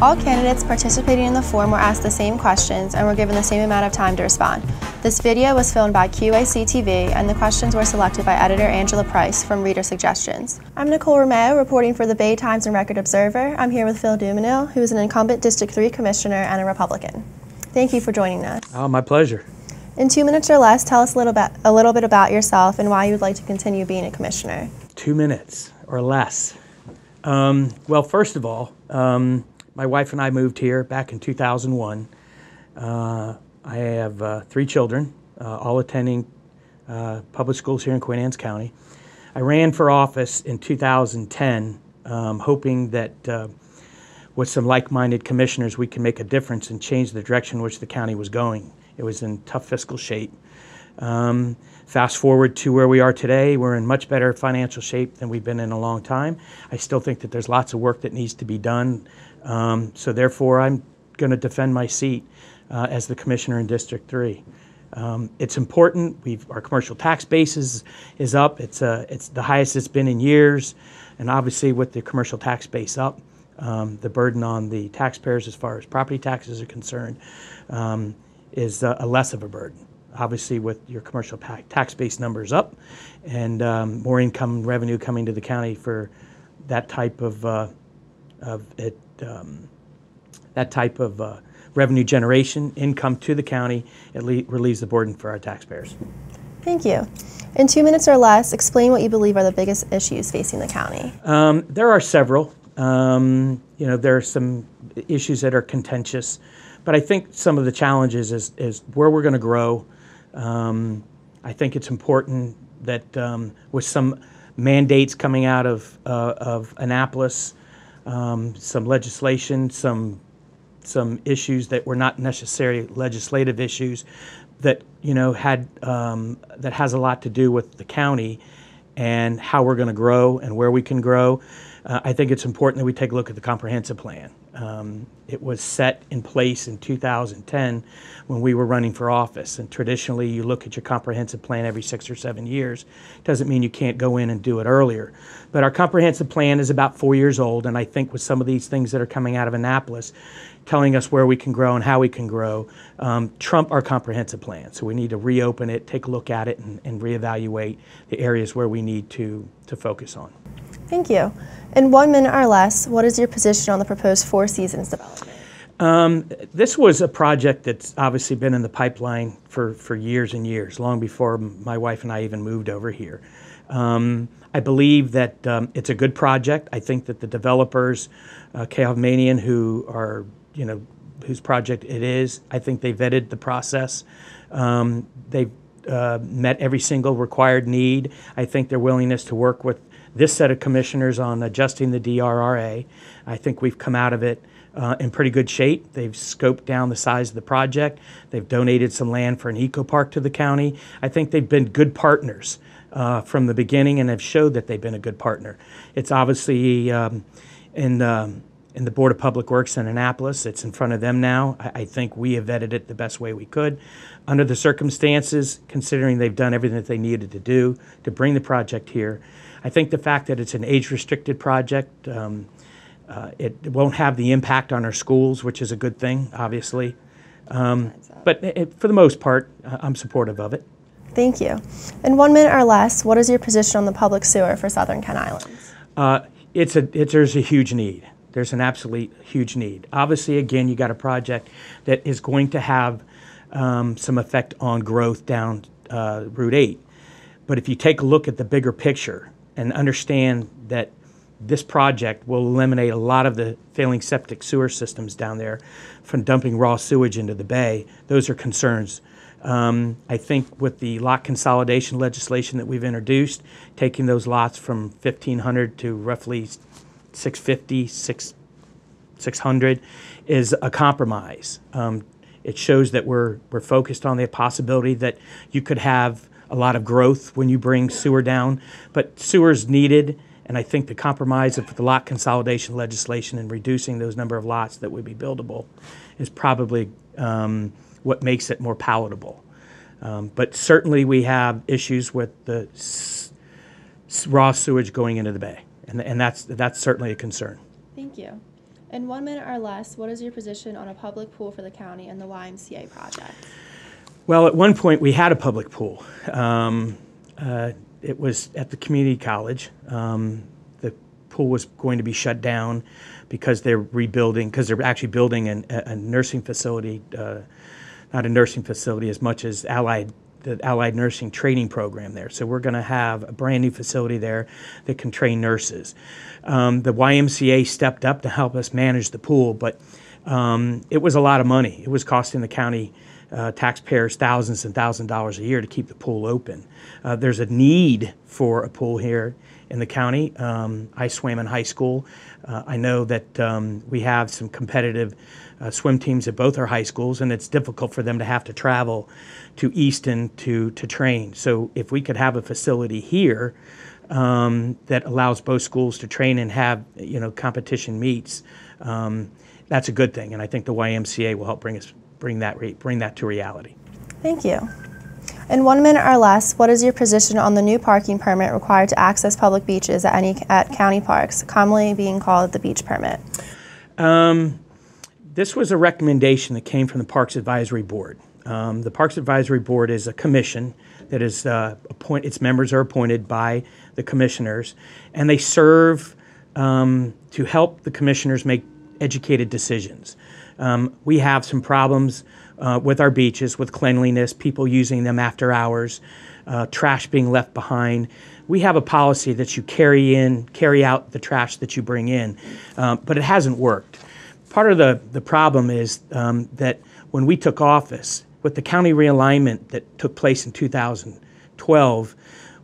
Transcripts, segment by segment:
All candidates participating in the forum were asked the same questions and were given the same amount of time to respond. This video was filmed by QAC TV and the questions were selected by editor Angela Price from Reader Suggestions. I'm Nicole Romeo reporting for the Bay Times and Record Observer. I'm here with Phil Dumenil, who is an incumbent District 3 Commissioner and a Republican. Thank you for joining us. Oh, my pleasure. In two minutes or less, tell us a little bit, a little bit about yourself and why you would like to continue being a commissioner. Two minutes or less. Um, well, first of all, um, my wife and I moved here back in 2001. Uh, I have uh, three children, uh, all attending uh, public schools here in Queen Anne's County. I ran for office in 2010, um, hoping that uh, with some like-minded commissioners, we can make a difference and change the direction in which the county was going. It was in tough fiscal shape. Um, fast forward to where we are today, we're in much better financial shape than we've been in a long time. I still think that there's lots of work that needs to be done um, so therefore, I'm going to defend my seat uh, as the commissioner in District 3. Um, it's important. We've, our commercial tax base is, is up. It's, uh, it's the highest it's been in years. And obviously, with the commercial tax base up, um, the burden on the taxpayers as far as property taxes are concerned um, is uh, a less of a burden. Obviously, with your commercial tax base numbers up and um, more income revenue coming to the county for that type of, uh, of it, um, that type of uh, revenue generation, income to the county, it relieves the burden for our taxpayers. Thank you. In two minutes or less, explain what you believe are the biggest issues facing the county. Um, there are several. Um, you know, there are some issues that are contentious, but I think some of the challenges is, is where we're going to grow. Um, I think it's important that um, with some mandates coming out of, uh, of Annapolis, um, some legislation, some some issues that were not necessarily legislative issues that you know had um, that has a lot to do with the county and how we're going to grow and where we can grow. Uh, I think it's important that we take a look at the comprehensive plan. Um, it was set in place in 2010 when we were running for office. And traditionally, you look at your comprehensive plan every six or seven years. Doesn't mean you can't go in and do it earlier. But our comprehensive plan is about four years old, and I think with some of these things that are coming out of Annapolis, telling us where we can grow and how we can grow, um, trump our comprehensive plan. So we need to reopen it, take a look at it, and, and reevaluate the areas where we need to, to focus on. Thank you. In one minute or less, what is your position on the proposed Four Seasons development? Um, this was a project that's obviously been in the pipeline for, for years and years, long before my wife and I even moved over here. Um, I believe that um, it's a good project. I think that the developers, uh, who are, you know, whose project it is, I think they vetted the process. Um, they've uh, met every single required need. I think their willingness to work with this set of commissioners on adjusting the DRRA. I think we've come out of it uh, in pretty good shape. They've scoped down the size of the project. They've donated some land for an eco park to the county. I think they've been good partners uh, from the beginning and have showed that they've been a good partner. It's obviously um, in the in the Board of Public Works in Annapolis. It's in front of them now. I, I, think we have vetted it the best way we could. Under the circumstances, considering they've done everything that they needed to do to bring the project here, I think the fact that it's an age-restricted project, um, uh, it, it, won't have the impact on our schools, which is a good thing, obviously. Um, but it, for the most part, I'm supportive of it. Thank you. In one minute or less, what is your position on the public sewer for Southern Kent Islands? Uh, it's a, it's, there's a huge need. There's an absolute huge need. Obviously, again, you got a project that is going to have um, some effect on growth down uh, Route 8. But if you take a look at the bigger picture and understand that this project will eliminate a lot of the failing septic sewer systems down there from dumping raw sewage into the bay. Those are concerns. Um, I think with the lot consolidation legislation that we've introduced, taking those lots from 1,500 to roughly 650, 6, 600 is a compromise. Um, it shows that we're, we're focused on the possibility that you could have a lot of growth when you bring sewer down, but sewer's needed and I think the compromise of the lot consolidation legislation and reducing those number of lots that would be buildable is probably um, what makes it more palatable. Um, but certainly we have issues with the raw sewage going into the bay, and, and that's, that's certainly a concern. Thank you. In one minute or less, what is your position on a public pool for the county and the YMCA project? Well, at one point, we had a public pool. Um, uh, It was at the community college. Um, The pool was going to be shut down because they're rebuilding, because they're actually building an- a nursing facility, uh, not a nursing facility as much as allied, the allied nursing training program there. So we're going to have a brand-new facility there that can train nurses. Um, The YMCA stepped up to help us manage the pool, but um, it was a lot of money. It was costing the county uh, taxpayers thousands and thousands of dollars a year to keep the pool open. Uh, there's a need for a pool here in the county. Um, I swam in high school. Uh, I know that um, we have some competitive uh, swim teams at both our high schools, and it's difficult for them to have to travel to Easton to, to train. So if we could have a facility here um, that allows both schools to train and have you know competition meets, um, that's a good thing. And I think the YMCA will help bring us bring that re- bring that to reality. Thank you. In one minute or less, what is your position on the new parking permit required to access public beaches at any at county parks, commonly being called the beach permit? This was a recommendation that came from the Parks Advisory Board. Um, the Parks Advisory Board is a commission that is uh, appoint, its members are appointed by the commissioners, and they serve um, to help the commissioners make educated decisions. Um, we have some problems uh, with our beaches, with cleanliness, people using them after hours, uh, trash being left behind. We have a policy that you carry in, carry out the trash that you bring in, um, but it hasn't worked. Part of the, the problem is um, that when we took office, with the county realignment that took place in 2012,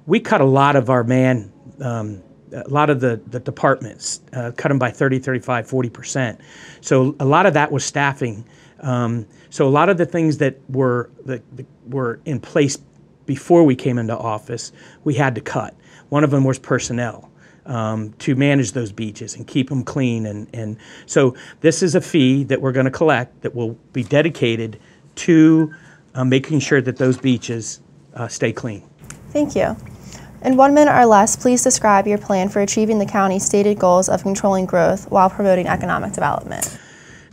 we cut a lot of our man, um, a lot of the, the departments, uh, cut them by 30, 35, 40%. So a lot of that was staffing. Um, so a lot of the things that were, that were in place before we came into office, we had to cut. One of them was personnel um, to manage those beaches and keep them clean. And, and so this is a fee that we're going to collect that will be dedicated to uh, making sure that those beaches uh, stay clean. Thank you. In one minute or less, please describe your plan for achieving the county's stated goals of controlling growth while promoting economic development.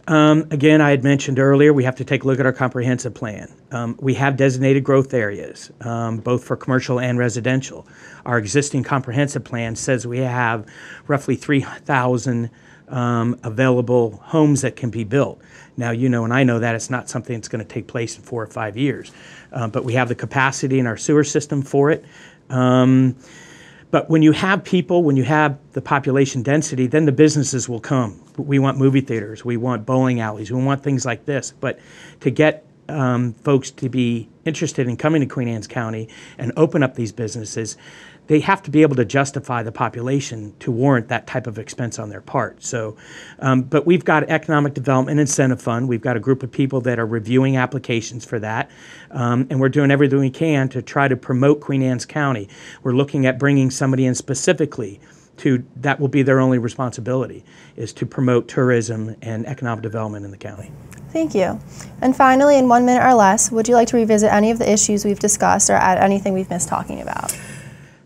Um, again, I had mentioned earlier, we have to take a look at our comprehensive plan. Um, we have designated growth areas, um, both for commercial and residential. Our existing comprehensive plan says we have roughly 3,000 um, available homes that can be built. Now, you know, and I know that it's not something that's going to take place in four or five years, uh, but we have the capacity in our sewer system for it. Um, but when you have people, when you have the population density, then the businesses will come. We want movie theaters, we want bowling alleys, we want things like this. But to get um, folks to be interested in coming to Queen Anne's County and open up these businesses, they have to be able to justify the population to warrant that type of expense on their part. So, um, but we've got economic development incentive fund. We've got a group of people that are reviewing applications for that, um, and we're doing everything we can to try to promote Queen Anne's County. We're looking at bringing somebody in specifically to that will be their only responsibility is to promote tourism and economic development in the county. Thank you. And finally, in one minute or less, would you like to revisit any of the issues we've discussed or add anything we've missed talking about?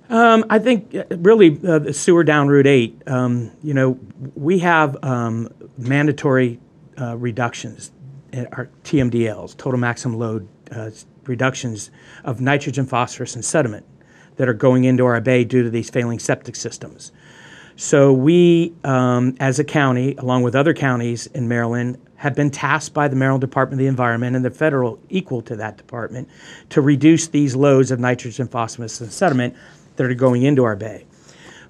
Um, I think uh, really uh, the sewer down Route 8, um, you know, we have um, mandatory uh, reductions, our TMDLs, total maximum load uh, reductions of nitrogen, phosphorus, and sediment that are going into our bay due to these failing septic systems. So we, um, as a county, along with other counties in Maryland, have been tasked by the Maryland Department of the Environment and the federal equal to that department to reduce these loads of nitrogen, phosphorus, and sediment that are going into our bay.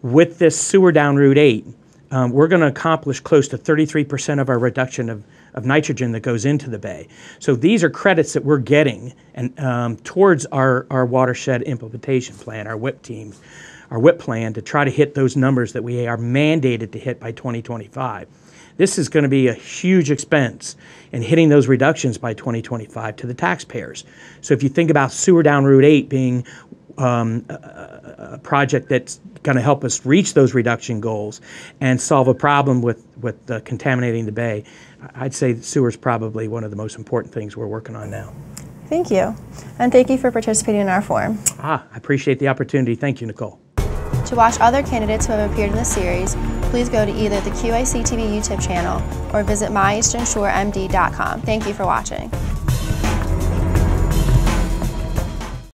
With this sewer down Route 8, um, we're going to accomplish close to 33% of our reduction of, of nitrogen that goes into the bay. So these are credits that we're getting and um, towards our, our watershed implementation plan, our WIP team, our WIP plan to try to hit those numbers that we are mandated to hit by 2025. This is going to be a huge expense in hitting those reductions by 2025 to the taxpayers. So if you think about sewer down Route 8 being um, a, project that's going to help us reach those reduction goals and solve a problem with, with uh, contaminating the bay, I'd say sewer is probably one of the most important things we're working on now. Thank you. And thank you for participating in our forum. Ah, I appreciate the opportunity. Thank you, Nicole. To watch other candidates who have appeared in the series, please go to either the QAC TV YouTube channel or visit myeasternshoremd.com. Thank you for watching.